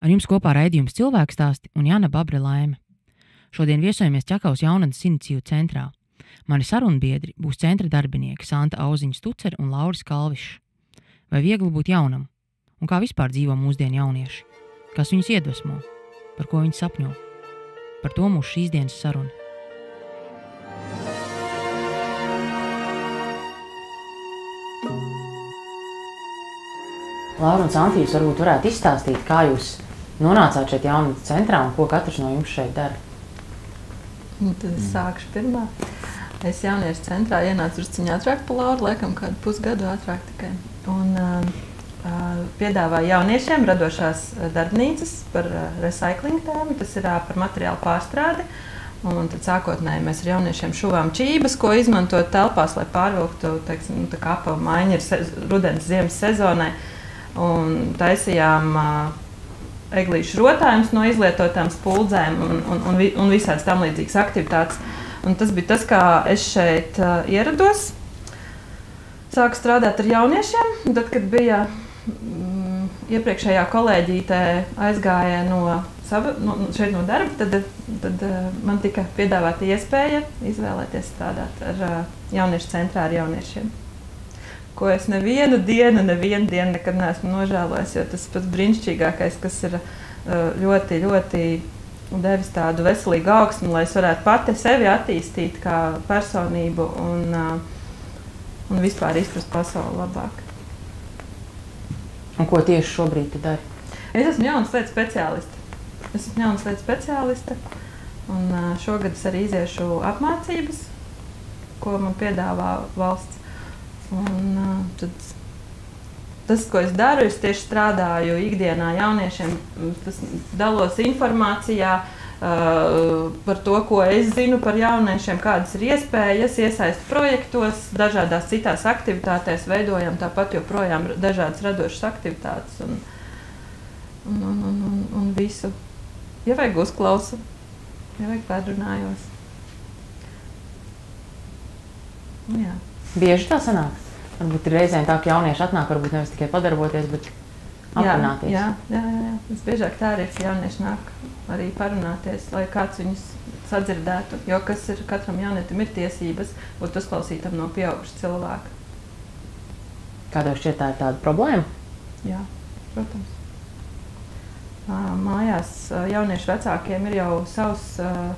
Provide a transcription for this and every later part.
Ar jums kopā raidījums cilvēku stāsti un Jana Babra Laime. Šodien viesojamies Čakaus jaunatnes iniciatīvu centrā. Mani sarunbiedri būs centra darbinieki Santa Auziņa Stucer un Lauris Kalvišs. Vai viegli būt jaunam? Un kā vispār dzīvo mūsdienu jaunieši? Kas viņus iedvesmo? Par ko viņi sapņo? Par to mūsu šīs dienas saruna. Laura un Santīs varbūt varētu izstāstīt, kā jūs nonācāt šeit jaunatnes centrā un ko katrs no jums šeit dara? Un tad es sākšu pirmā. Es jauniešu centrā ienācu drusciņā ātrāk par Lauru, laikam kādu pusgadu ātrāk tikai. Un uh, piedāvāju jauniešiem radošās darbnīcas par recycling tēmu, tas ir uh, par materiālu pārstrādi. Un tad sākotnēji mēs ar jauniešiem šuvām čības, ko izmantot telpās, lai pārvilktu, teiksim, nu, tā kā apavu maiņa ir se rudens, ziemas sezonai. Un taisījām uh, eglīšu rotājumus no izlietotām spuldzēm un, un, un, un visādas tam līdzīgas aktivitātes. Un tas bija tas, kā es šeit uh, ierados. Sāku strādāt ar jauniešiem. Tad, kad bija mm, iepriekšējā kolēģītē aizgāja no, sava, no, šeit no darba, tad, tad uh, man tika piedāvāta iespēja izvēlēties strādāt ar uh, jauniešu centrā ar jauniešiem ko es nevienu dienu, nevienu dienu nekad neesmu nožēlojis. Jo tas pats brīnišķīgākais, kas ir ļoti, ļoti devis tādu veselīgu augsmu, lai es varētu pati sevi attīstīt kā personību un, un vispār izprast pasauli labāk. Un ko tieši šobrīd dari? Es esmu jaunas lietas speciāliste. Es esmu jaunas lietas speciāliste. Un šogad es arī iziešu apmācības, ko man piedāvā valsts Un, tad, tas, ko es daru, es tieši strādāju ikdienā jauniešiem, tas dalos informācijā. Uh, par to, ko es zinu par jauniešiem, kādas ir iespējas, iesaistīties projektos, dažādās citās aktivitātēs, veidojam tāpat joprojām dažādas radošas aktivitātes un, un, un, un, un, un visu. Ja vajag uzklausu, ja vajag pārrunājos. Jā. Bieži tā sanāk. Varbūt ir reizēm tā, ka jaunieši atnāk, varbūt nevis tikai padarboties, bet aprunāties. Jā, jā, jā, jā. Visbiežāk tā arī ir, ka jaunieši nāk arī parunāties, lai kāds viņus sadzirdētu. Jo kas ir katram jaunietim ir tiesības būt uzklausītam no pieauguša cilvēka. Kādā šķiet tā ir tāda problēma? Jā, protams. Mājās jauniešu vecākiem ir jau savs uh,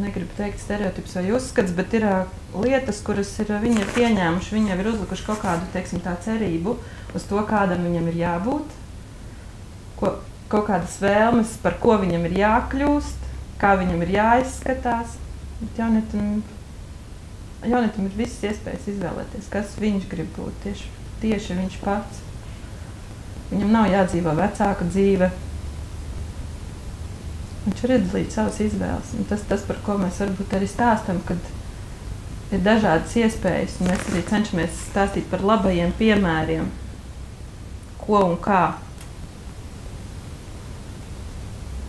negribu teikt stereotips vai uzskats, bet ir lietas, kuras ir, viņi ir pieņēmuši. Viņi jau ir uzlikuši kaut kādu teiksim, cerību uz to, kādam viņam ir jābūt, ko, kaut kādas vēlmes, par ko viņam ir jākļūst, kā viņam ir jāizskatās. Jaunietim, jaunietim ir visas iespējas izvēlēties, kas viņš grib būt tieši, tieši viņš pats. Viņam nav jādzīvo vecāka dzīve, Viņš var iedalīt savas izvēles. Un tas, tas, par ko mēs varbūt arī stāstām, kad ir dažādas iespējas, un mēs arī cenšamies stāstīt par labajiem piemēriem, ko un kā.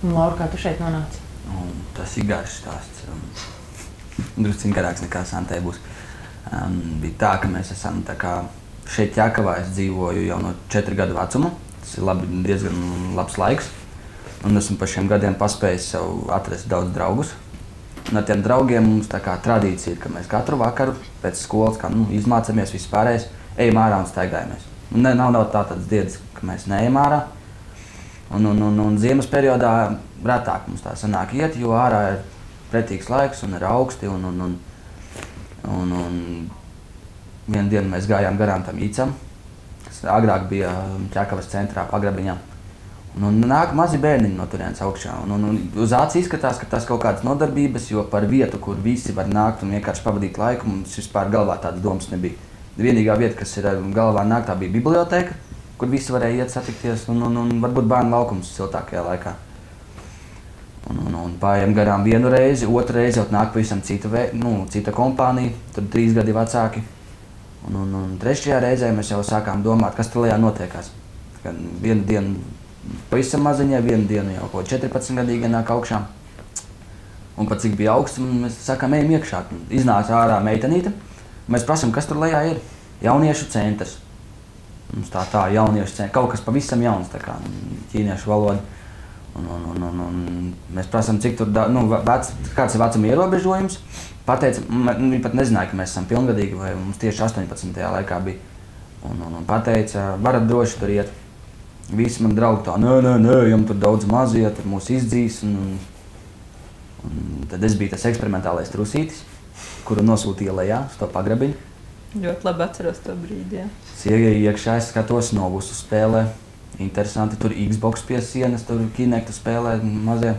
Un, Laura, kā tu šeit nonāci? Un tas ir garš stāsts. Um, Drusku garāks nekā Santē būs. Um, bija tā, ka mēs esam kā, šeit Jākavā. Es dzīvoju jau no 4 gadu vecuma. Tas ir labi, diezgan labs laiks. Un esmu par šiem gadiem paspējis sev atrast daudz draugus. Un ar tiem draugiem mums tā kā tradīcija ir, ka mēs katru vakaru pēc skolas kā, nu, izmācāmies vispārējais, ejam ārā un staigājamies. Un ne, nav, nav tādas dienas, ka mēs neejam ārā. Un, un, un, un ziemas periodā retāk mums tā sanāk iet, jo ārā ir pretīgs laiks un ir augsti. Un, un, un, un, un vienu dienu mēs gājām garām tam īcam, kas agrāk bija ķekavas centrā pagrabiņā. Un, un nāk mazi bērniņi no turienes augšā. Un, un, un uz acis izskatās, ka tas kaut kādas nodarbības, jo par vietu, kur visi var nākt un vienkārši pavadīt laiku, mums vispār galvā tādas domas nebija. Vienīgā vieta, kas ir galvā nāk, tā bija biblioteka, kur visi varēja iet satikties, un, un, un varbūt bērnu laukums siltākajā laikā. Un, un, un pārējām garām vienu reizi, otru reizi jau nāk pavisam cita, vē, nu, cita kompānija, tur trīs gadi vecāki. Un, un, un trešajā reizē mēs jau sākām domāt, kas tur lejā notiekās. Vienu dienu pavisam maziņai, vienu dienu jau kaut 14 gadīgi nāk augšā. Un pat cik bija augsts, mēs sakām, ejam iekšā. Iznāca ārā meitenīte. Mēs prasām, kas tur lejā ir. Jauniešu centrs. Mums tā tā jauniešu cena, kaut kas pavisam jauns, tā kā ķīniešu valoda. Un, un, un, un, un mēs prasām, cik tur da, nu, vec, kāds ir vecuma ierobežojums. Pateica, viņi pat nezināja, ka mēs esam pilngadīgi, vai mums tieši 18. laikā bija. Un, un, un pateica, varat droši tur iet. Visi man draugi tā, nē, nē, nē, jums tur daudz mazie, tur mūs izdzīs. Un, un tad es biju tas eksperimentālais trusītis, kuru nosūtīja lejā uz to pagrabiņu. Ļoti labi atceros to brīdi. Jā. Sieviete iekšā, es skatos, novusu spēlē. Interesanti, tur Xbox pie sienas, tur kinekta spēlē mazie.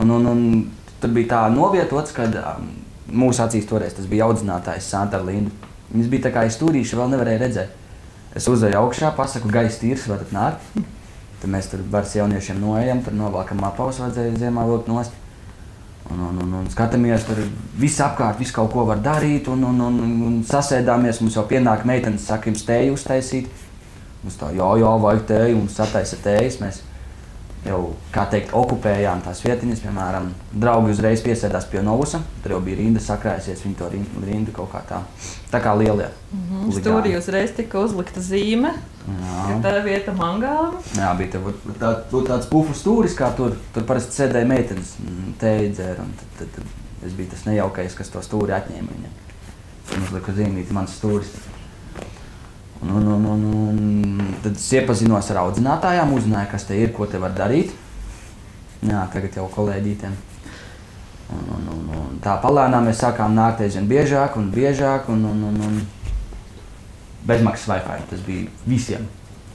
Un, un, un tur bija tā novietots, ka um, mūsu acīs toreiz tas bija audzinātājs Santa Linda. Viņas bija tā kā aiz stūrīša, vēl nevarēja redzēt. Es uzēju augšā, pasaku, gaisa tīrs, varat nākt. Tad mēs tur varas jauniešiem noejam, tur novelkam apavus, vajadzēja ziemā vilkt nost. Un, un, un, un skatāmies, tur viss apkārt, viss kaut ko var darīt, un, un, un, un sasēdāmies. Mums jau pienāk meitenes, saka, jums tēju uztaisīt. Mums tā, jā, jā, vajag tēju, mums sataisa tējas. Mēs jau, kā teikt, okupējām tās vietiņas. Piemēram, draugi uzreiz piesēdās pie Novusa. Tur jau bija rinda sakrājusies, viņi to rindu, rindu kaut kā tā. Tā kā lielie. Mm -hmm. Stūrī uzreiz tika uzlikta zīme. Jā. Tā ir vieta mangālam. Jā, bija tā, tā, tā, tāds pufu stūris, kā tur, tur parasti sēdēja meitenes, tēja dzēra. Tad, tad, tad es biju tas nejaukais, kas to stūri atņēma viņam. Tur uzlika zīmīti mans stūris. Un, un, un, un, un tad es iepazinos ar audzinātājām, uzzināju, kas te ir, ko te var darīt. Jā, tagad jau kolēģītiem. Un, un, un, un tā palēnām mēs sākām nākt aizvien biežāk un biežāk. Un, un, un, un bezmaksas Wi-Fi. Tas bija visiem.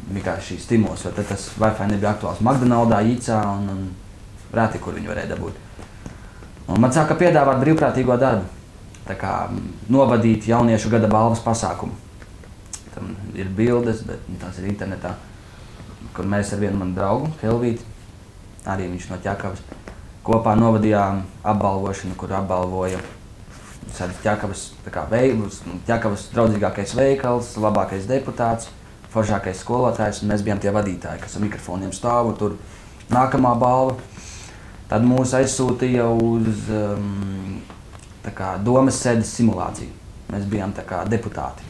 Vienkārši stimuls, jo tas Wi-Fi nebija aktuāls McDonald's, Īcā un, un rēti, kur viņi varēja dabūt. Un man sāka piedāvāt brīvprātīgo darbu. Tā kā novadīt jauniešu gada balvas pasākumu tam ir bildes, bet tās ir internetā, kur mēs ar vienu manu draugu, Helvītu, arī viņš no ķekavas, kopā novadījām apbalvošanu, kur apbalvoja ķekavas, veikals, ķekavas draudzīgākais veikals, labākais deputāts, foršākais skolotājs, un mēs bijām tie vadītāji, kas ar mikrofoniem stāvu tur. Nākamā balva. Tad mūs aizsūtīja uz um, kā, domas sēdes simulāciju. Mēs bijām kā, deputāti.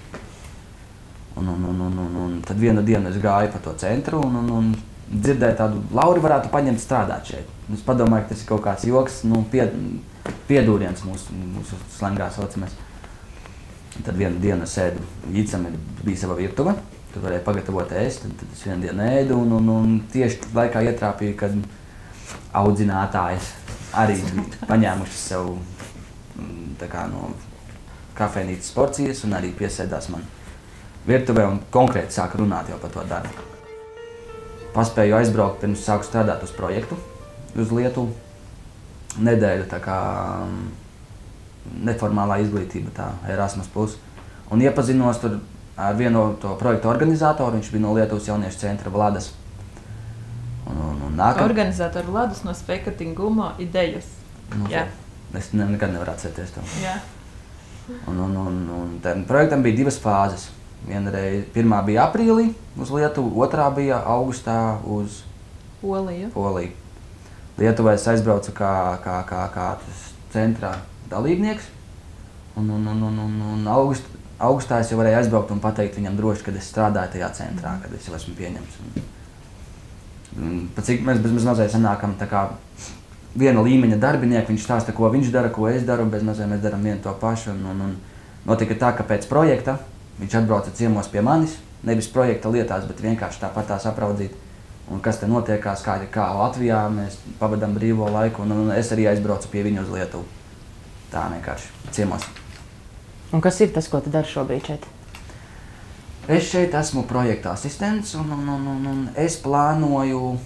Un, un, un, un, un, un tad vienu dienu es gāju pa to centru un, un, un dzirdēju tādu, Lauri varētu paņemt strādāt šeit. Es padomāju, ka tas ir kaut kāds joks, nu, pied, piedūriens mūsu, mūsu slangā saucamies. Tad vienu dienu sēdu, Jīcam bija sava virtuve, tur varēja pagatavot ēst, tad, tad es vienu dienu ēdu un, un, un tieši laikā ietrāpīju, kad audzinātājs arī paņēmuši sev mm, kā, no kafejnīcas porcijas un arī piesēdās man virtuvē un konkrēti sāka runāt jau par to darbu. Paspēju aizbraukt, pirms sāku strādāt uz projektu uz Lietuvu. Nedēļu tā kā um, neformālā izglītība, tā Erasmus. Plus. Un iepazinos tur ar vienu no to projektu organizatoru. Viņš bija no Lietuvas jauniešu centra Vladas. Un, un, un nākam... Organizatoru Vladas no Spekatinguma idejas. Nu, Jā. es ne, nekad nevaru atcerēties to. Jā. Un, un, un, un tam projektam bija divas fāzes. Vienreiz, pirmā bija aprīlī uz Lietuvu, otrā bija augustā uz Poliju. Poliju. Lietuvā es aizbraucu kā, kā, kā, kā centrā dalībnieks. Un, un, un, un, un, un august, augustā es jau varēju aizbraukt un pateikt viņam droši, ka es strādāju tajā centrā, kad es jau esmu pieņemts. Un, un, cik mēs bez mazliet sanākam viena līmeņa darbinieki, viņš stāsta, ko viņš dara, ko es daru, bez mazliet mēs darām vienu to pašu. Un, un, un notika tā, ka pēc projekta Viņš atbrauca ciemos pie manis, nevis projekta lietās, bet vienkārši tāpat tās apraudzīt. Un kas te notiekās, kā, kā Latvijā mēs pavadām brīvo laiku, un, un es arī aizbraucu pie viņa uz Lietuvu. Tā vienkārši ciemos. Un kas ir tas, ko tu dari šobrīd šeit? Es šeit esmu projekta asistents, un, un, un, un, un es plānoju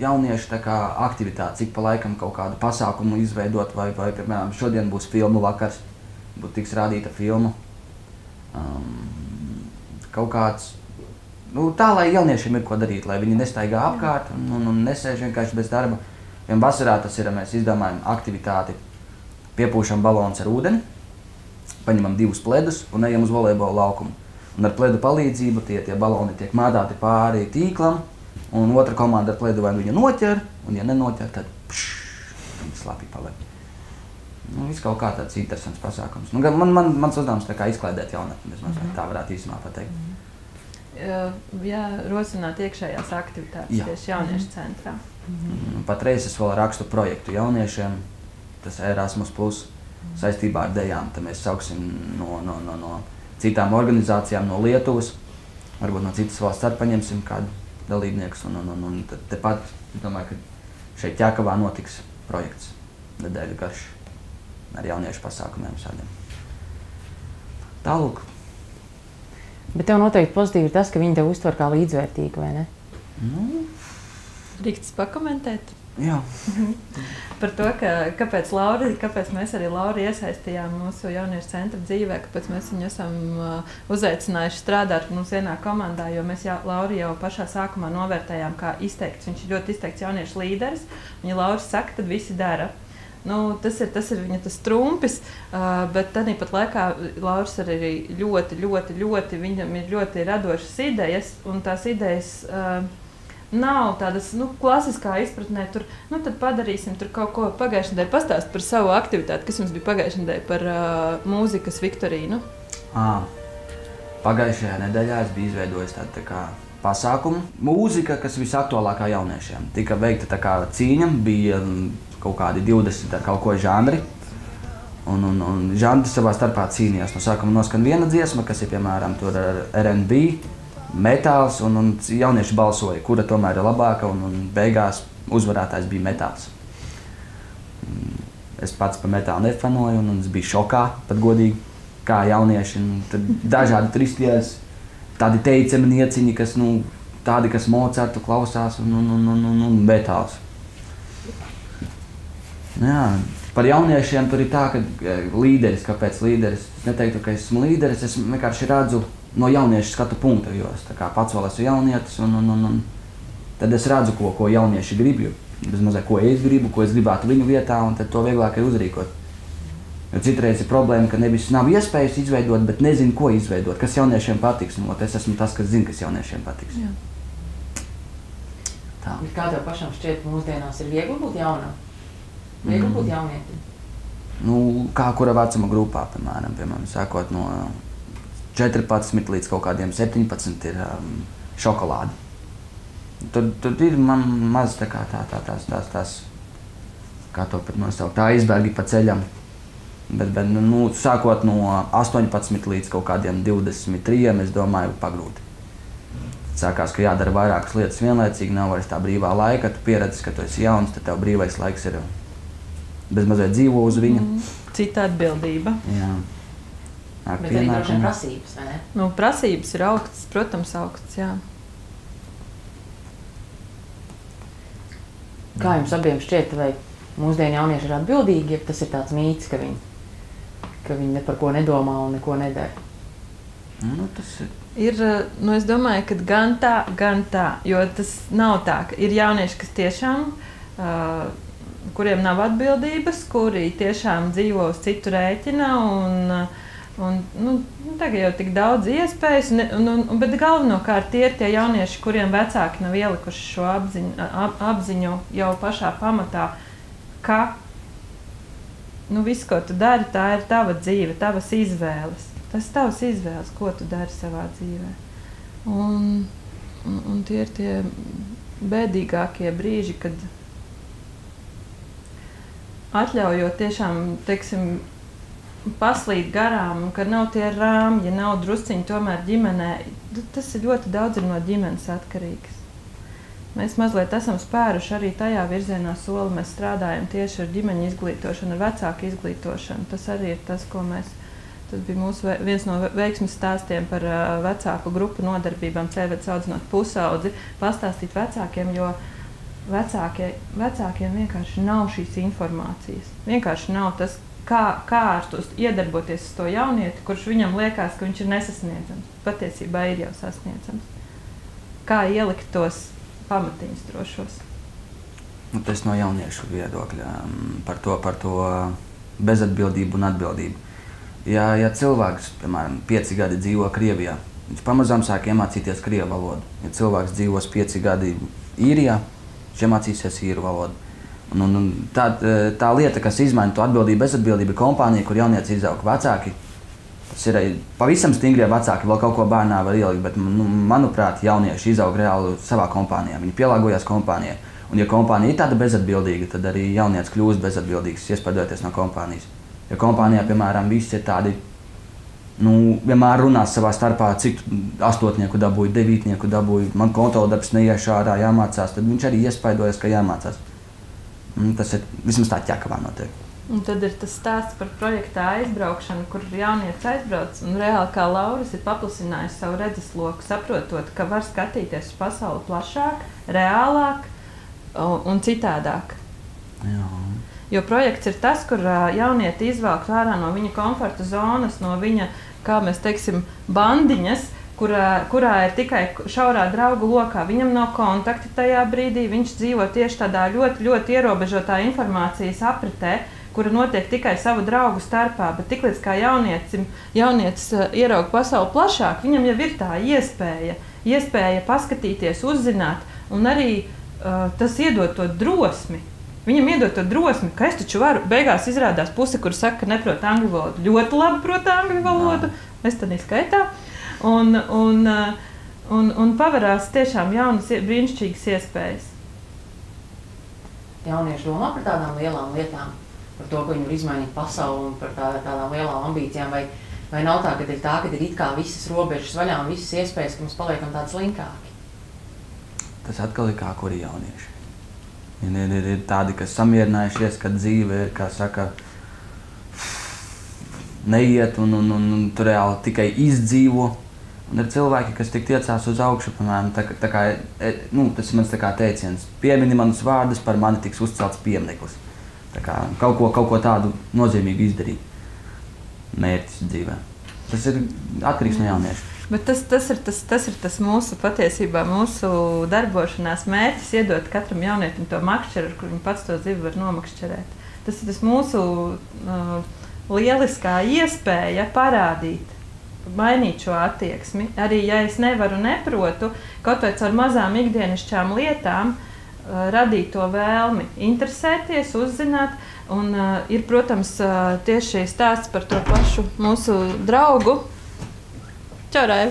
jauniešu aktivitāti, cik pa laikam kaut kādu pasākumu izveidot, vai, vai piemēram, šodien būs filmu vakars, būs tiks rādīta filma. Um, kaut kāds. Nu, tā, lai jauniešiem ir ko darīt, lai viņi nestaigā apkārt un, un, un nesēž vienkārši bez darba. Vien vasarā tas ir, mēs izdomājam aktivitāti, piepūšam balons ar ūdeni, paņemam divus pledus un ejam uz volejbola laukumu. Un ar pledu palīdzību tie, tie baloni tiek mādāti pāri tīklam, un otra komanda ar pledu vai viņu noķer, un ja nenoķer, tad pšš, viņi slapji paliek. Nu, viss kaut kā tāds interesants pasākums. Nu, man, man, mans uzdevums ir izklaidēt jaunatni, mm -hmm. tā varētu īsumā pateikt. Mm -hmm. jā, rosināt iekšējās aktivitātes jā. tieši jauniešu centrā. Mhm. Patreiz es vēl rakstu projektu jauniešiem, tas ir Erasmus, plus, saistībā ar dēļām. Tad mēs sauksim no, no, no, no citām organizācijām, no Lietuvas, varbūt no citas valsts arī paņemsim kādu dalībnieku. Un, un, un, un tad tepat, domāju, ka šeit Jākavā notiks projekts nedēļu garš ar jauniešu pasākumiem šādiem. Tālāk. Bet tev noteikti pozitīvi ir tas, ka viņi tev uztver kā līdzvērtīgu, vai ne? Nu, Rīksts pakomentēt? Jā. Par to, ka, kāpēc, Lauri, kāpēc mēs arī Lauru iesaistījām mūsu jauniešu centra dzīvē, kāpēc mēs viņu esam uh, uzaicinājuši strādāt mums vienā komandā, jo mēs jau, Lauri jau pašā sākumā novērtējām, kā izteikts. Viņš ir ļoti izteikts jauniešu līderis. Viņa Laura saka, tad visi dara. Nu, tas, ir, tas ir viņa tas trumpis, uh, bet tāpat laikā Lauris arī ļoti, ļoti, ļoti, viņam ir ļoti radošas idejas, un tās idejas uh, nav tādas nu, klasiskā izpratnē. Tur nu, padarīsim tur kaut ko pagājušajā nedēļā, pastāstīt par savu aktivitāti, kas mums bija pagājušajā nedēļā par uh, mūzikas viktorīnu. À, pagājušajā nedēļā es biju izveidojis tādu tā kā pasākumu. Mūzika, kas visaktuālākā jauniešiem, tika veikta tā kā cīņa, bija kaut kādi 20 kaut ko žanri. Un, un, un žanri savā starpā cīnījās. No sākuma noskan viena dziesma, kas ir piemēram RB, metāls, un, un jaunieši balsoja, kura tomēr ir labāka, un, un beigās uzvarētājs bija metāls. Es pats par metālu nefanoju, un, un es biju šokā, pat godīgi, kā jaunieši. Tad dažādi tristības, tādi teicami nieciņi, kas, nu, tādi, kas Mocartu klausās, un, un, un, un, un metāls. Jā, par jauniešiem tur ir tā, ka e, līderis, kāpēc līderis? Es neteiktu, ka esmu līderis, es vienkārši redzu no jauniešu skatu punkta, jo es pats vēl esmu jaunietis, un, un, un, un tad es redzu, ko, ko jaunieši grib, jo bezmazliet, ko es gribu, ko es gribētu viņu vietā, un tad to vieglāk ir uzrīkot. Jo citreiz ir problēma, ka nevis nav iespējas izveidot, bet nezinu, ko izveidot, kas jauniešiem patiks. No, es esmu tas, kas zina, kas jauniešiem patiks. Jā. Tā. Kā tev pašam šķiet, mūsdienās ir viegli būt jaunam? Viegli būt jaunietim. Nu, kā kura vecuma grupā, piemēram, piemēram sākot no 14 līdz kaut kādiem 17 ir um, šokolāde. Tur, tur ir man maz tā kā tā, tā, tās, tās, tās, kā to pat nosaukt, tā izbēgi pa ceļam. Bet, bet nu, sākot no 18 līdz kaut kādiem 23, es domāju, pagrūti. Sākās, ka jādara vairākas lietas vienlaicīgi, nav vairs tā brīvā laika, tu pieredzi, ka tu esi jauns, tad tev brīvais laiks ir bezmazliet dzīvo uz viņa. Mm. Cita atbildība. Jā. Ar Bet arī droši vien prasības, vai ne? Nu, prasības ir augstas, protams, augstas, jā. Kā jums abiem šķiet, vai mūsdienu jaunieši ir atbildīgi, ja tas ir tāds mīts, ka viņi, ka viņi ne par ko nedomā un neko nedara? Nu, tas ir. Ir, nu, es domāju, ka gan tā, gan tā, jo tas nav tā, ka ir jaunieši, kas tiešām uh, kuriem nav atbildības, kuri tiešām dzīvo uz citu rēķina. Un, un, nu, nu tagad jau ir tik daudz iespējas, un, un, un, bet galvenokārt tie ir tie jaunieši, kuriem vecāki nav ielikuši šo apziņu, ap, apziņu jau pašā pamatā, ka nu, viss, ko tu dari, tā ir tava dzīve, tavas izvēles. Tas ir tavs izvēles, ko tu dari savā dzīvē. Un, un, un tie ir tie bēdīgākie brīži, kad atļaujot tiešām, teiksim, paslīd garām, un ka nav tie rāmji, nav drusciņi tomēr ģimenē, tas ir ļoti daudz ir no ģimenes atkarīgs. Mēs mazliet esam spēruši arī tajā virzienā soli. Mēs strādājam tieši ar ģimeņa izglītošanu, ar vecāku izglītošanu. Tas arī ir tas, ko mēs. Tas bija mūsu viens no veiksmes stāstiem par uh, vecāku grupu nodarbībām, cēlēt audzinot pusaudzi, pastāstīt vecākiem, jo uh, vecākie, vecākiem vienkārši nav šīs informācijas. Vienkārši nav tas, kā, kā ar to iedarboties uz to jaunieti, kurš viņam liekas, ka viņš ir nesasniedzams. Patiesībā ir jau sasniedzams. Kā ielikt tos pamatiņus drošos? Nu, tas no jauniešu viedokļa mm, par to, par to bezatbildību un atbildību. Ja, ja cilvēks, piemēram, pieci gadi dzīvo Krievijā, viņš pamazām sāk iemācīties krievu valodu. Ja cilvēks dzīvos pieci gadi īrijā, Viņš iemācīsies īru valodu. Un, un, un tā, tā lieta, kas izmaina to atbildību, bezatbildība, ir kompānija, kur jaunieci izaug vecāki. Tas ir pavisam stingri, vecāki vēl kaut ko bērnā var ielikt, bet, nu, manuprāt, jaunieši izaug reāli savā kompānijā. Viņi pielāgojas kompānijai. Un, ja kompānija ir tāda bezatbildīga, tad arī jaunieci kļūst bezatbildīgs, iespaidoties no kompānijas. Ja kompānijā, piemēram, viss ir tādi, nu, vienmēr runās savā starpā, cik astotnieku dabūju, devītnieku dabūju, man kontroldarbs neieš ārā, jāmācās, tad viņš arī iespaidojas, ka jāmācās. Un tas ir vismaz tā ķekavā notiek. Un tad ir tas stāsts par projekta aizbraukšanu, kur jaunietis aizbrauc un reāli kā Lauris ir paplašinājis savu redzesloku, saprotot, ka var skatīties uz pasauli plašāk, reālāk un, citādāk. Jā. Jo projekts ir tas, kur jaunieti izvelk ārā no viņa komforta zonas, no viņa, kā mēs teiksim, bandiņas, kurā, kurā ir tikai šaurā draugu lokā. Viņam nav kontakti tajā brīdī, viņš dzīvo tieši tādā ļoti, ļoti ierobežotā informācijas apritē kura notiek tikai savu draugu starpā, bet tiklīdz kā jaunietis uh, ierauga pasauli plašāk, viņam jau ir tā iespēja, iespēja paskatīties, uzzināt, un arī uh, tas iedod to drosmi. Viņam iedod to drosmi, ka es taču varu. Beigās izrādās puse, kur saka, ka neprot angļu valodu. Ļoti labi prot angļu valodu. Es tam izskaitā. Un, un, uh, un, un pavarās tiešām jaunas, brīnišķīgas iespējas. Jaunieši domā par tādām lielām lietām par to, ka viņi var izmainīt pasauli un par tā, tādām lielām ambīcijām. Vai, vai nav tā, ka ir tā, ka ir it kā visas robežas vaļā un visas iespējas, ka mums paliekam tādi slinkāki? Tas atkal ir kā kuri jaunieši. Ir, ir, ir, tādi, kas samierinājušies, ka dzīve ir, kā saka, neiet un, un, un, un tur reāli tikai izdzīvo. Un ir cilvēki, kas tik tiecās uz augšu, piemēram, tā, tā kā, e, nu, tas ir mans teiciens, piemini manus vārdus, par mani tiks uzcelts piemineklis. Kā, kaut, ko, kaut ko tādu nozīmīgu izdarīt. Mērķis dzīvē. Tas ir atkarīgs no jaunieša. Bet tas, tas, ir tas, tas ir tas mūsu patiesībā, mūsu darbošanās mērķis, iedot katram jaunietim to makšķeru, kur viņš pats to dzīvi var nomakšķerēt. Tas ir tas mūsu uh, lieliskā iespēja parādīt, mainīt šo attieksmi. Arī ja es nevaru, neprotu, kaut vai caur mazām ikdienišķām lietām, Uh, radīt to vēlmi, interesēties, uzzināt. Un, uh, ir, protams, uh, tieši stāsts par to pašu mūsu draugu Čaurai.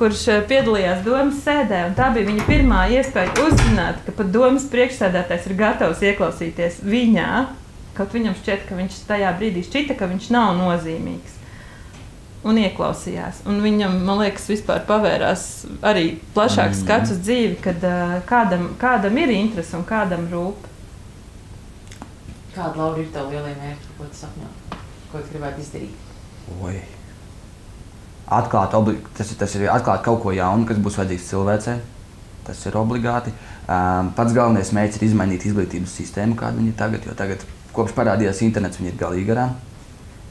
kurš uh, piedalījās domas sēdē. Tā bija viņa pirmā iespēja uzzināt, ka pat domas priekšsēdētājs ir gatavs ieklausīties viņā. Kaut viņam šķiet, ka viņš tajā brīdī šķita, ka viņš nav nozīmīgs un ieklausījās. Un viņam, man liekas, vispār pavērās arī plašāks mm. skats uz dzīvi, kad uh, kādam, kādam ir interese un kādam rūp. Kāda Laura ir tava lielie mērķi, ko tu sapņo? Ko tu gribētu izdarīt? Oi. Atklāt, tas, tas ir atklāt kaut ko jaunu, kas būs vajadzīgs cilvēcei. Tas ir obligāti. Um, pats galvenais mērķis ir izmainīt izglītības sistēmu, kāda viņa ir tagad, jo tagad, kopš parādījās internets, viņa ir galīgi garām.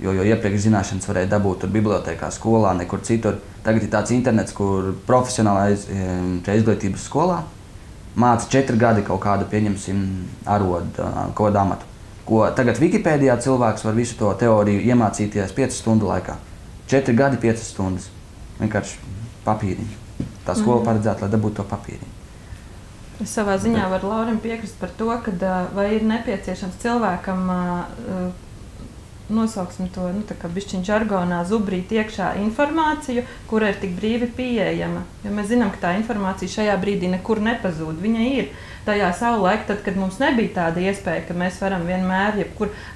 Jo, jo iepriekš zināšanas varēja dabūt tur bibliotekā, skolā, nekur citur. Tagad ir tāds internets, kur profesionālā izglītības skolā māca četri gadi kaut kādu, pieņemsim, arodu, kaut kādu amatu. Ko tagad Wikipēdijā cilvēks var visu to teoriju iemācīties 5 stundu laikā. 4 gadi, 5 stundas. Vienkārši papīriņš. Tā skola mm. paredzēta, lai dabūtu to papīriņu. Es savā ziņā varu Laurim piekrist par to, ka vai ir nepieciešams cilvēkam nosauksim to nu, bišķiņu žargonā, zubrīt iekšā informāciju, kura ir tik brīvi pieejama. Jo mēs zinām, ka tā informācija šajā brīdī nekur nepazūd. Viņa ir tajā savulaik, tad, kad mums nebija tāda iespēja, ka mēs varam vienmēr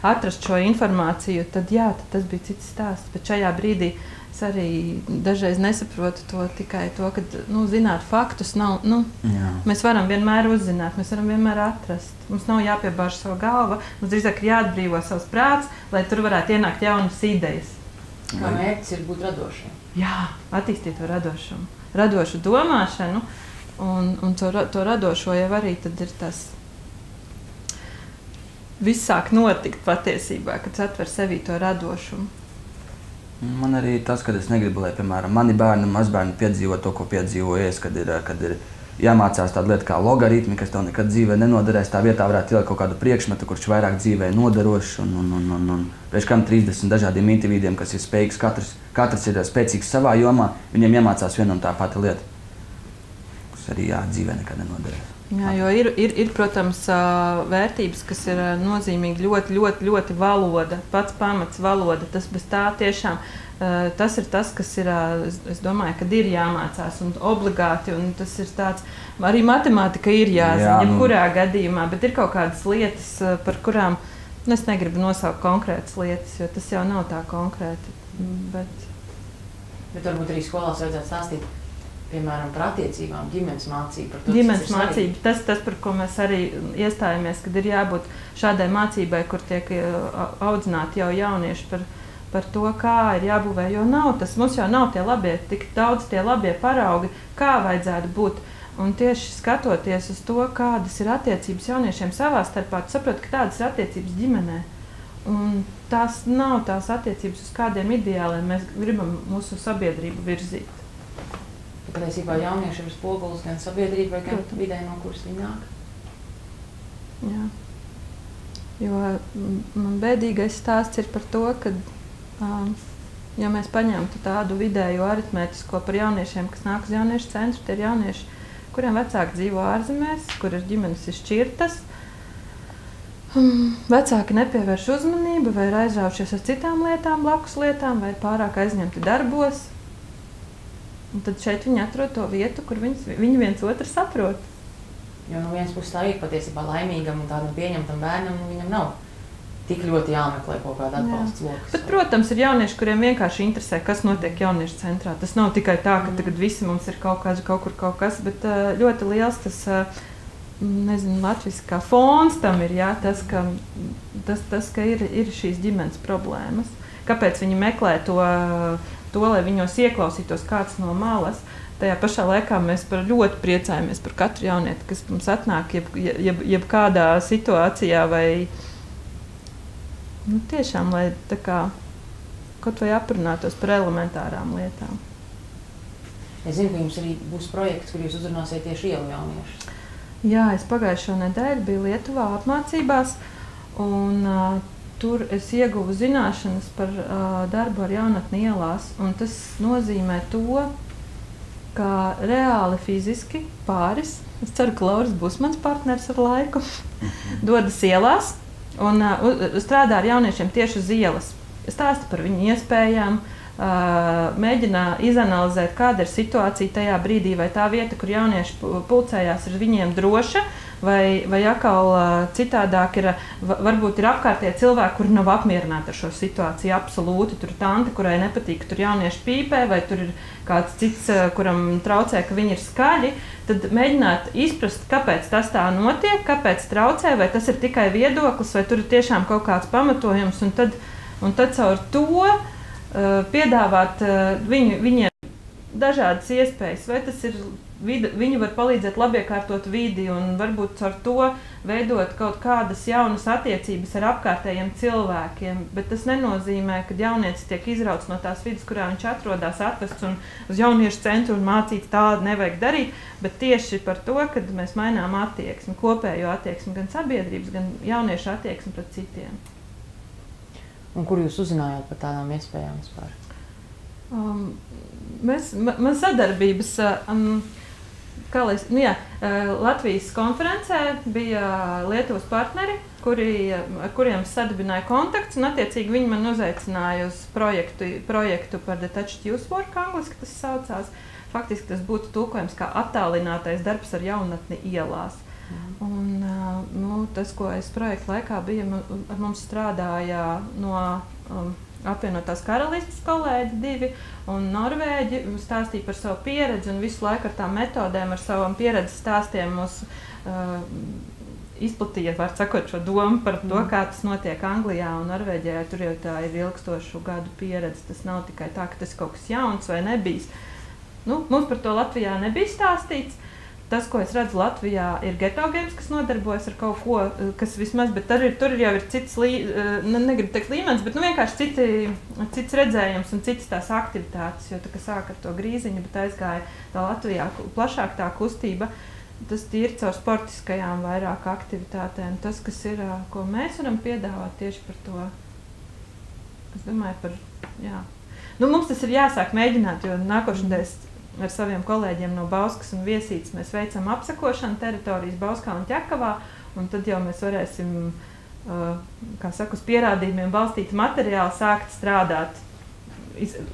atrast šo informāciju, tad jā, tad tas bija cits stāsts. Bet šajā brīdī es arī dažreiz nesaprotu to tikai to, ka nu, zināt faktus nav. Nu, Jā. mēs varam vienmēr uzzināt, mēs varam vienmēr atrast. Mums nav jāpiebāž savu galvu, mums drīzāk ir jāatbrīvo savs prāts, lai tur varētu ienākt jaunas idejas. Kā mērķis ir būt radošam? Jā, attīstīt to radošumu, radošu domāšanu, un, un to, to radošo jau arī ir tas. Viss sāk notikt patiesībā, kad atver sevī to radošumu. Man arī tas, ka es negribu, lai, piemēram, mani bērni mazbērni piedzīvo to, ko piedzīvoju es, kad ir, kad ir jāmācās tāda lieta kā logaritmi, kas tev nekad dzīvē nenoderēs. Tā vietā varētu ielikt kaut kādu priekšmetu, kurš vairāk dzīvē noderošs un, un, un, un, un pēc kam 30 dažādiem individiem, kas ir spējīgs, katrs, katrs ir spēcīgs savā jomā, viņiem jāmācās viena un tā pati lieta, kas arī jā, dzīvē nekad nenoderēs. Jā, jo ir, ir, ir, protams, vērtības, kas ir nozīmīgi ļoti, ļoti, ļoti valoda, pats pamats valoda. Tas bez tā tiešām tas ir tas, kas ir, es domāju, kad ir jāmācās un obligāti, un tas ir tāds, arī matemātika ir jāzina, Jā, nu... jebkurā gadījumā, bet ir kaut kādas lietas, par kurām, nu, es negribu nosaukt konkrētas lietas, jo tas jau nav tā konkrēti, bet... Bet varbūt arī skolās vajadzētu stāstīt piemēram, par attiecībām, ģimenes mācību. To, ģimenes mācība, tas, tas, par ko mēs arī iestājāmies, kad ir jābūt šādai mācībai, kur tiek audzināti jau jaunieši par, par to, kā ir jābūvē. Jo nav tas, mums jau nav tie labie, tik daudz tie labie paraugi, kā vajadzētu būt. Un tieši skatoties uz to, kādas ir attiecības jauniešiem savā starpā, saprotu, ka tādas ir attiecības ģimenē. Un tās nav tās attiecības, uz kādiem ideāliem mēs gribam mūsu sabiedrību virzīt. Patiesībā jaunieši ir spogulis gan sabiedrībai, gan vidē, no kuras viņi nāk. Jā. Jo man bēdīgais stāsts ir par to, ka, ja mēs paņemtu tādu vidēju aritmētisko par jauniešiem, kas nāk uz jauniešu centru, tie ir jaunieši, kuriem vecāki dzīvo ārzemēs, kur ir ģimenes izšķirtas. Um, vecāki nepievērš uzmanību, vai ir aizraujušies ar citām lietām, blakus lietām, vai pārāk aizņemti darbos, Un tad šeit viņi atrod to vietu, kur viņas, viņi viens otru saprot. Jo no vienas puses tā ir patiesībā laimīgam un tādam pieņemtam bērnam, un viņam nav tik ļoti jāmeklē kaut kāda atbalsta lokus. Bet, protams, ir jaunieši, kuriem vienkārši interesē, kas notiek jauniešu centrā. Tas nav tikai tā, ka mm. tagad visi mums ir kaut, kāds, kaut kur kaut kas, bet ļoti liels tas. Nezinu, Latvijas kā fons tam ir jā, tas, ka, tas, tas, ka ir, ir šīs ģimenes problēmas. Kāpēc viņi meklē to uh, to, lai viņos ieklausītos kāds no malas. Tajā pašā laikā mēs par ļoti priecājamies par katru jaunieti, kas mums atnāk, jeb, jeb, jeb kādā situācijā, vai nu, tiešām, lai kā, kaut vai aprunātos par elementārām lietām. Es zinu, ka jums arī būs projekts, kur jūs uzrunāsiet tieši ielu jauniešus. Jā, es pagājušo nedēļu biju Lietuvā apmācībās. Un, uh, Tur es ieguvu zināšanas par uh, darbu ar jaunatni ielās. Tas nozīmē to, ka reāli fiziski pāris, es ceru, ka Lauris būs mans partneris ar laiku, mhm. dodas ielās un uh, strādā ar jauniešiem tieši uz ielas. Stāsta par viņu iespējām, uh, mēģina izanalizēt, kāda ir situācija tajā brīdī, vai tā vieta, kur jaunieši pulcējās, ir viņiem droša vai, vai atkal citādāk ir, varbūt ir apkārtējie cilvēki, kuri nav apmierināti ar šo situāciju. Absolūti, tur ir tante, kurai nepatīk, tur jaunieši pīpē, vai tur ir kāds cits, kuram traucē, ka viņi ir skaļi. Tad mēģināt izprast, kāpēc tas tā notiek, kāpēc traucē, vai tas ir tikai viedoklis, vai tur ir tiešām kaut kāds pamatojums. Un tad, un tad caur to uh, piedāvāt uh, viņu, viņiem dažādas iespējas, vai tas ir Vida, viņi var palīdzēt labiekārtot vidi un varbūt ar to veidot kaut kādas jaunas attiecības ar apkārtējiem cilvēkiem. Bet tas nenozīmē, ka jaunietis tiek izrauts no tās vidas, kurā viņš atrodas, atvests un uz jauniešu centru un mācīts tādu nevajag darīt. Bet tieši par to, ka mēs mainām attieksmi, kopējo attieksmi, gan sabiedrības, gan jauniešu attieksmi pret citiem. Un kur jūs uzzinājāt par tādām iespējām vispār? Um, mēs, man sadarbības. Um, kā lai, nu jā, eh, Latvijas konferencē bija Lietuvas partneri, kuri, ar kuriem sadibināja kontakts. Un, attiecīgi, viņi man uzaicināja uz projektu, projektu par Detached Youth Work, angļuiski tas saucās. Faktiski tas būtu tulkojums kā attālinātais darbs ar jaunatni ielās. Mm. Un, nu, tas, ko es projekta laikā biju, ar mums strādāja no um, apvienotās karalistes kolēģi divi un norvēģi stāstīja par savu pieredzi un visu laiku ar tām metodēm, ar savām pieredzes stāstiem mūs uh, izplatīja, var sakot, šo domu par to, mm. kā tas notiek Anglijā un Norvēģijā. Tur jau tā ir ilgstošu gadu pieredze. Tas nav tikai tā, ka tas ir kaut kas jauns vai nebijis. Nu, mums par to Latvijā nebija stāstīts tas, ko es redzu Latvijā, ir geto games, kas nodarbojas ar kaut ko, eh, kas vismaz, bet tur, ir, tur jau ir cits, lī, eh, ne, negribu teikt līmenis, bet nu, vienkārši citi, cits redzējums un citas tās aktivitātes. Jo tā kā sāk ar to grīziņu, bet aizgāja tā Latvijā plašāk tā kustība. Tas ir caur sportiskajām vairāk aktivitātēm. Tas, kas ir, eh, ko mēs varam piedāvāt tieši par to, es domāju par, jā. Nu, mums tas ir jāsāk mēģināt, jo nākošais ar saviem kolēģiem no Bauskas un Viesītes mēs veicam apsakošanu teritorijas Bauskā un Ķekavā, un tad jau mēs varēsim, uh, kā saka, uz pierādījumiem balstīt materiālu, sākt strādāt,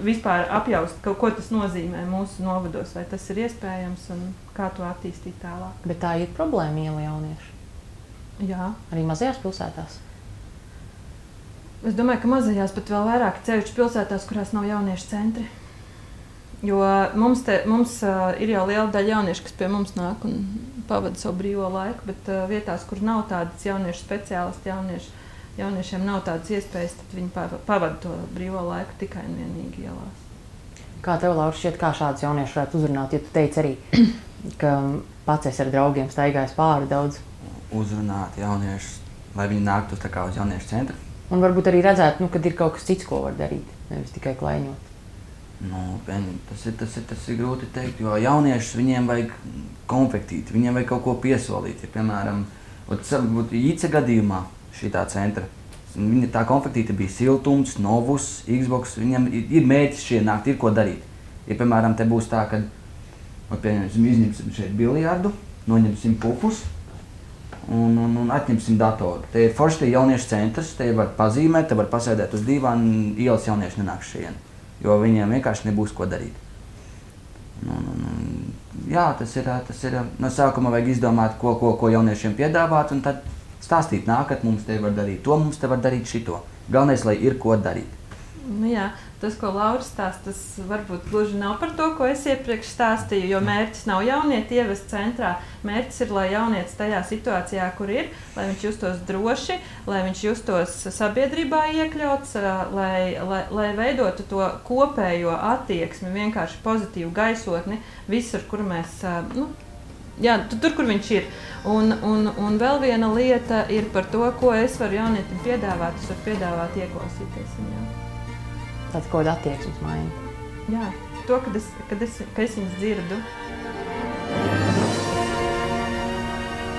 vispār apjaust, ko, ko tas nozīmē mūsu novados, vai tas ir iespējams un kā to attīstīt tālāk. Bet tā ir problēma iela jaunieši. Jā. Arī mazajās pilsētās. Es domāju, ka mazajās pat vēl vairāk ceļš pilsētās, kurās nav jauniešu centri. Jo mums, te, mums uh, ir jau liela daļa jauniešu, kas pie mums nāk un pavada savu brīvo laiku, bet uh, vietās, kur nav tādas jauniešu speciālisti, jaunieši, jauniešiem nav tādas iespējas, tad viņi pavada to brīvo laiku tikai un vienīgi ielās. Kā tev, Laura, šķiet, kā šāds jaunieši varētu uzrunāt? Ja tu teici arī, ka pats esi ar draugiem staigājis pāri daudz. Uzrunāt jauniešus, lai viņi nāktu uz jauniešu centru. Un varbūt arī redzēt, nu, kad ir kaut kas cits, ko var darīt, nevis tikai klaiņot. Nu, tas, ir, tas, ir, tas ir grūti pateikt, jo jauniešus viņiem vajag konfektīt, viņiem vajag kaut ko piesolīt. Ja, piemēram, ICE gadījumā šī tā centra. Viņa tā konfektīte bija siltums, novus, Xbox. Viņam ir, ir mērķis šie nākt, ir ko darīt. Ja, piemēram, te būs tā, ka izņemsim šeit biljardu, noņemsim pufus, un, un, un atņemsim datoru. Te ir forši tie jauniešu centrs, te var pazīmēt, te var pasēdēt uz dīvāna, ielas jaunieši nenāks šeit, jo viņiem vienkārši nebūs ko darīt. Nu, nu, nu, jā, tas ir, tas ir. No sākuma vajag izdomāt, ko, ko, ko jauniešiem piedāvāt, un tad stāstīt, nākat, mums te var darīt to, mums te var darīt šito. Galvenais, lai ir ko darīt. Nu, jā, tas, ko Lauris stāsta, tas varbūt gluži nav par to, ko es iepriekš stāstīju. Jo mērķis nav jaunieti ievest centrā. Mērķis ir, lai jaunietis tajā situācijā, kur ir, lai viņš justos droši, lai viņš justos sabiedrībā iekļauts, lai, lai, lai veidotu to kopējo attieksmi, vienkārši pozitīvu gaisotni visur, kur mēs. Nu, Jā, tur, kur viņš ir. Un, un, un vēl viena lieta ir par to, ko es varu jaunietim piedāvāt. Es varu piedāvāt ieklausīties viņā tāds kaut kāda attieksmes maiņa. Jā, to, kad es, kad es, kad es viņus dzirdu.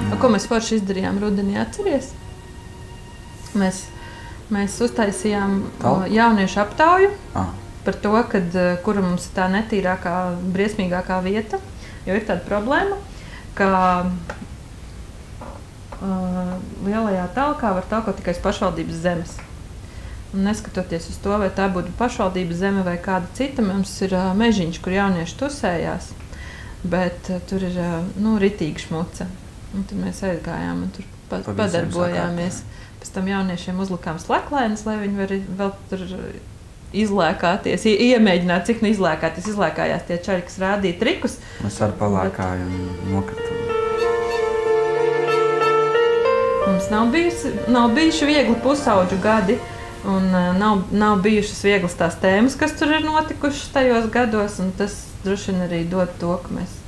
Mm. Ko mēs forši izdarījām rudenī, atceries? Mēs, mēs uztaisījām Tal? jauniešu aptauju ah. par to, kad, kura mums ir tā netīrākā, briesmīgākā vieta. Jo ir tāda problēma, ka uh, lielajā telkā var telkot tikai pašvaldības zemes. Neskatoties uz to, vai tā būtu pašvaldības zeme vai kāda cita, mums ir uh, mežiņš, kur jaunieši tusējās. Bet uh, tur ir uh, nu, rītīga šmuca. Un tad mēs aizgājām un tur pa pa padarbojāmies. Pēc tam jauniešiem uzlikām sleklainas, lai viņi var vēl tur izlēkāties, ie, iemēģināt, cik nu izlēkāties. Izlēkājās tie čaļi, kas rādīja trikus. Mēs ar palākāju un nokritam. Mums nav, bijusi, nav bijuši viegli pusauģu gadi. Un, uh, nav, nav bijušas vieglas tās tēmas, kas tur ir notikušas tajos gados. Tas droši vien arī dod to, ka mēs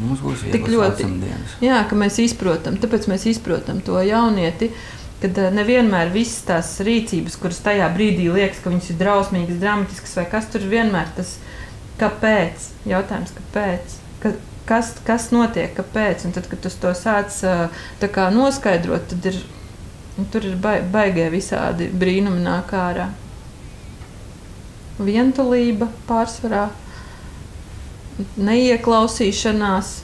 Mums būs tik ļoti jā, ka mēs izprotam, tāpēc mēs izprotam to jaunieti. Kad uh, nevienmēr visas tās rīcības, kuras tajā brīdī liekas, ka viņas ir drausmīgas, dramatiskas, vai kas tur vienmēr tas kāpēc, jautājums, kāpēc, ka, kas, kas notiek, kāpēc. Un tad, kad tu to sāc uh, noskaidrot, tad ir Un tur ir ba baigie visādi brīnumi nāk ārā. Vientulība pārsvarā, neieklausīšanās,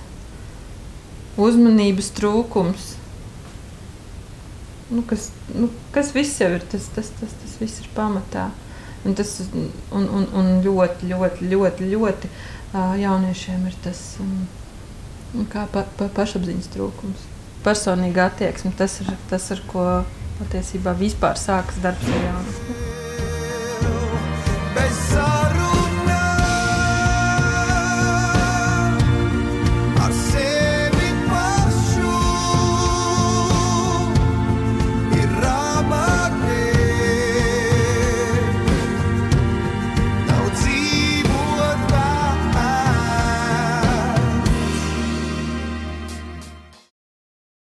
uzmanības trūkums. Nu, kas, nu, kas viss jau ir, tas, tas, tas, tas viss ir pamatā. Un, tas, un, un, un ļoti, ļoti, ļoti, ļoti jauniešiem ir tas um, kā pa, pa pašapziņas trūkums personīga attieksme. Tas ir tas, ar ko patiesībā vispār sākas darbs ar jaunu.